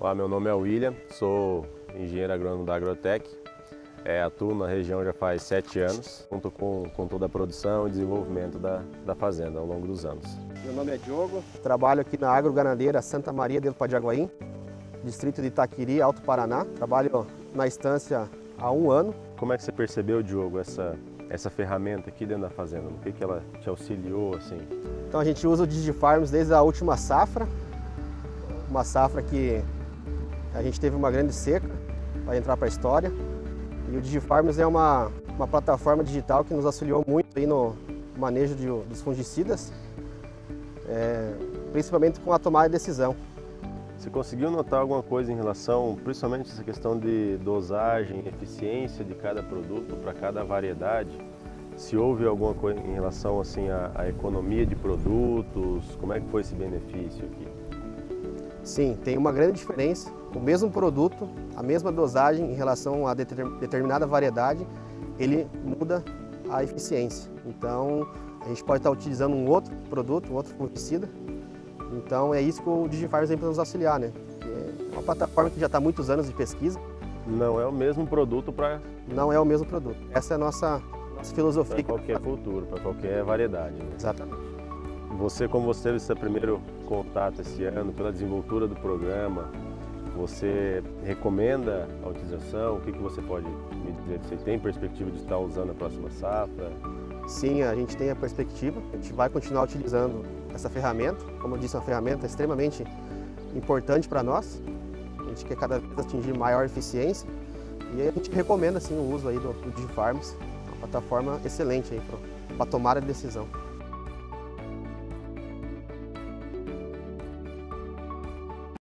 Olá, meu nome é William, sou engenheiro agrônomo da Agrotec. É, atuo na região já faz sete anos, junto com, com toda a produção e desenvolvimento da, da fazenda ao longo dos anos. Meu nome é Diogo, trabalho aqui na Agroganadeira Santa Maria del Padiaguaim, distrito de Itaquiri, Alto Paraná. Trabalho na estância há um ano. Como é que você percebeu, Diogo, essa, essa ferramenta aqui dentro da fazenda? No que, que ela te auxiliou? Assim? Então a gente usa o DigiFarms desde a última safra, uma safra que a gente teve uma grande seca, vai entrar para a história. E o DigiFarms é uma, uma plataforma digital que nos auxiliou muito aí no manejo de, dos fungicidas, é, principalmente com a tomada de decisão. Você conseguiu notar alguma coisa em relação, principalmente essa questão de dosagem, eficiência de cada produto para cada variedade? Se houve alguma coisa em relação assim à, à economia de produtos, como é que foi esse benefício aqui? Sim, tem uma grande diferença. O mesmo produto, a mesma dosagem em relação a determinada variedade, ele muda a eficiência. Então, a gente pode estar utilizando um outro produto, um outro fungicida. Então, é isso que o DigiFarms vem para nos auxiliar, né? É uma plataforma que já está há muitos anos de pesquisa. Não é o mesmo produto para... Não é o mesmo produto. Essa é a nossa, nossa filosofia. Para qualquer cultura, para qualquer variedade. Né? Exatamente. Você, como você teve seu primeiro contato esse ano, pela desenvoltura do programa, você recomenda a utilização? O que, que você pode me dizer? Você tem perspectiva de estar usando a próxima safra? Sim, a gente tem a perspectiva. A gente vai continuar utilizando essa ferramenta. Como eu disse, é uma ferramenta extremamente importante para nós. A gente quer cada vez atingir maior eficiência. E a gente recomenda sim, o uso aí do, do DigiFarms, uma plataforma excelente para tomar a decisão.